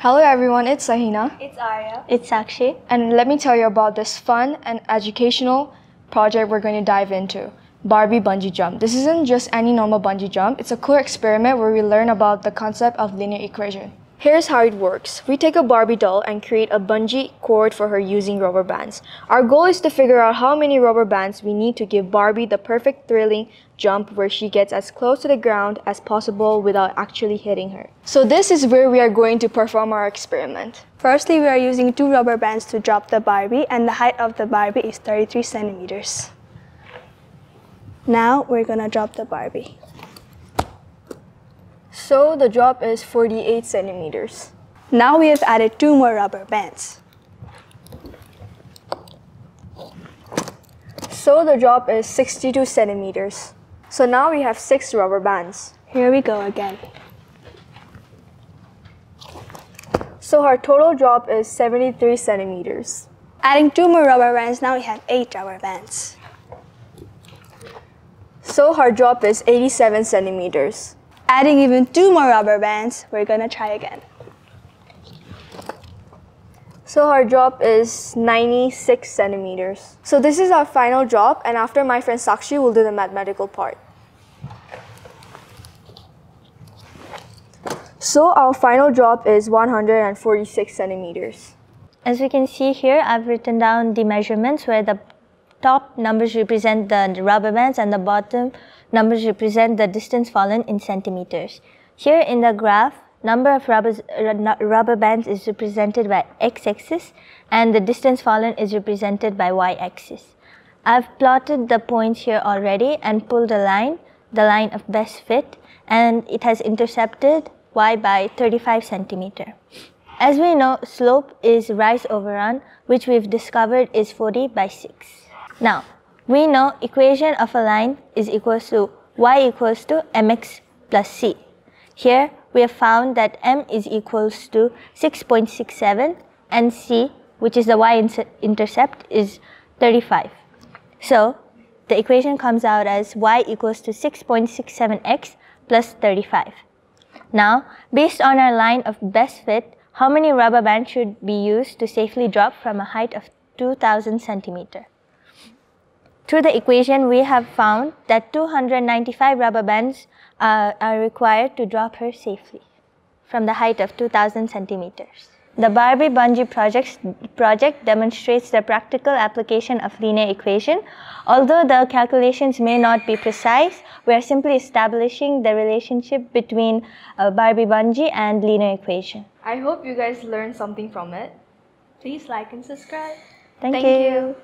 Hello everyone, it's Saheena. It's Aarya. It's Sakchi. And let me tell you about this fun and educational project we're going to dive into. Barbie bungee jump. This isn't just any normal bungee jump. It's a cool experiment where we learn about the concept of linear equation. Here's how it works. We take a Barbie doll and create a bungee cord for her using rubber bands. Our goal is to figure out how many rubber bands we need to give Barbie the perfect thrilling jump where she gets as close to the ground as possible without actually hitting her. So this is where we are going to perform our experiment. Firstly, we are using two rubber bands to drop the Barbie and the height of the Barbie is 33 centimeters. Now we're gonna drop the Barbie. So the drop is 48 centimeters. Now we have added two more rubber bands. So the drop is 62 centimeters. So now we have six rubber bands. Here we go again. So our total drop is 73 centimeters. Adding two more rubber bands, now we have eight rubber bands. So our drop is 87 centimeters. Adding even two more rubber bands, we're gonna try again. So our drop is 96 centimeters. So this is our final drop and after my friend Sakchi will do the mathematical part. So our final drop is 146 centimeters. As we can see here, I've written down the measurements where the top numbers represent the rubber bands and the bottom numbers represent the distance fallen in centimeters. Here in the graph, number of rubber, rubber bands is represented by x-axis and the distance fallen is represented by y-axis. I've plotted the points here already and pulled a line, the line of best fit, and it has intercepted y by 35 centimeter. As we know, slope is rise over run, which we've discovered is 40 by 6. Now, we know equation of a line is equals to y equals to mx plus c. Here, we have found that m is equals to 6.67 and c, which is the y-intercept, is 35. So, the equation comes out as y equals to 6.67x plus 35. Now, based on our line of best fit, how many rubber bands should be used to safely drop from a height of 2000 centimeter? Through the equation, we have found that 295 rubber bands uh, are required to drop her safely from the height of 2000 centimeters. The Barbie Bungee project, project demonstrates the practical application of linear equation. Although the calculations may not be precise, we are simply establishing the relationship between uh, Barbie Bungee and linear equation. I hope you guys learned something from it. Please like and subscribe. Thank, Thank you. you.